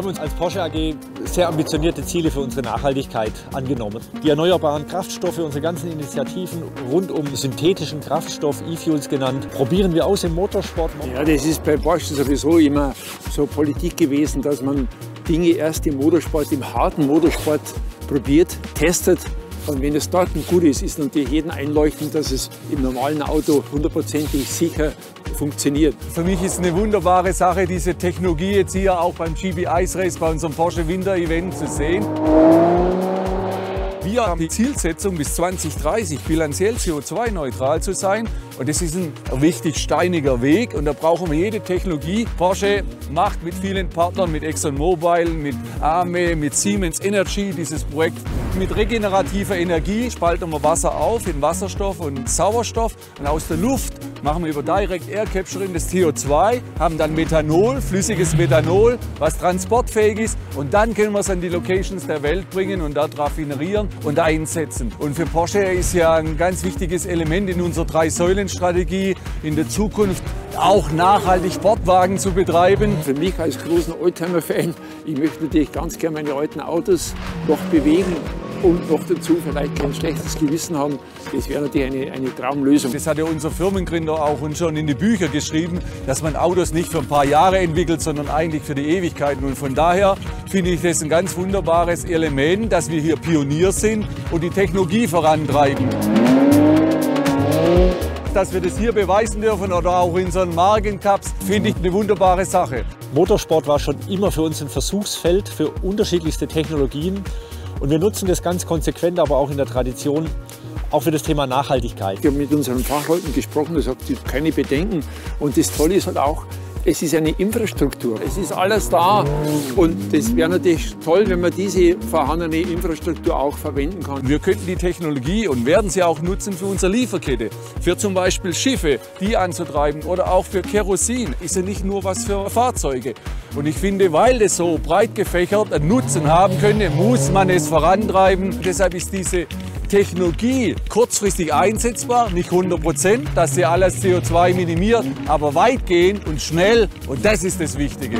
haben uns als Porsche AG sehr ambitionierte Ziele für unsere Nachhaltigkeit angenommen. Die erneuerbaren Kraftstoffe, unsere ganzen Initiativen rund um synthetischen Kraftstoff, E-Fuels genannt, probieren wir aus im Motorsport. Ja, das ist bei Porsche sowieso immer so Politik gewesen, dass man Dinge erst im Motorsport, im harten Motorsport probiert, testet und wenn es dort gut ist, ist natürlich jedem einleuchtend, dass es im normalen Auto hundertprozentig sicher funktioniert. Für mich ist eine wunderbare Sache, diese Technologie jetzt hier auch beim GB Ice Race, bei unserem Porsche Winter Event zu sehen. Wir haben die Zielsetzung, bis 2030 bilanziell CO2-neutral zu sein. Und das ist ein richtig steiniger Weg und da brauchen wir jede Technologie. Porsche macht mit vielen Partnern, mit ExxonMobil, mit AME, mit Siemens Energy dieses Projekt. Mit regenerativer Energie spalten wir Wasser auf in Wasserstoff und Sauerstoff und aus der Luft machen wir über Direct Air Capturing das CO2, haben dann Methanol, flüssiges Methanol, was transportfähig ist und dann können wir es an die Locations der Welt bringen und dort raffinerieren und einsetzen. Und für Porsche ist ja ein ganz wichtiges Element in unserer Drei-Säulen-Strategie in der Zukunft auch nachhaltig Sportwagen zu betreiben. Für mich als großen Oldtimer-Fan, ich möchte natürlich ganz gerne meine alten Autos noch bewegen und noch dazu vielleicht kein schlechtes Gewissen haben. Das wäre natürlich eine, eine Traumlösung. Das hat ja unser Firmengründer auch uns schon in die Bücher geschrieben, dass man Autos nicht für ein paar Jahre entwickelt, sondern eigentlich für die Ewigkeiten. Und von daher finde ich das ein ganz wunderbares Element, dass wir hier Pionier sind und die Technologie vorantreiben. Dass wir das hier beweisen dürfen oder auch in so Markencups, finde ich eine wunderbare Sache. Motorsport war schon immer für uns ein Versuchsfeld für unterschiedlichste Technologien. Und wir nutzen das ganz konsequent, aber auch in der Tradition, auch für das Thema Nachhaltigkeit. Ich habe mit unseren Fachleuten gesprochen, da sagt, keine Bedenken. Und das Tolle ist halt auch, es ist eine Infrastruktur. Es ist alles da. Und das wäre natürlich toll, wenn man diese vorhandene Infrastruktur auch verwenden kann. Wir könnten die Technologie und werden sie auch nutzen für unsere Lieferkette. Für zum Beispiel Schiffe, die anzutreiben oder auch für Kerosin. Ist ja nicht nur was für Fahrzeuge. Und ich finde, weil das so breit gefächert einen Nutzen haben könnte, muss man es vorantreiben. Deshalb ist diese Technologie kurzfristig einsetzbar, nicht 100 Prozent, dass sie alles CO2 minimiert, aber weitgehend und schnell und das ist das Wichtige.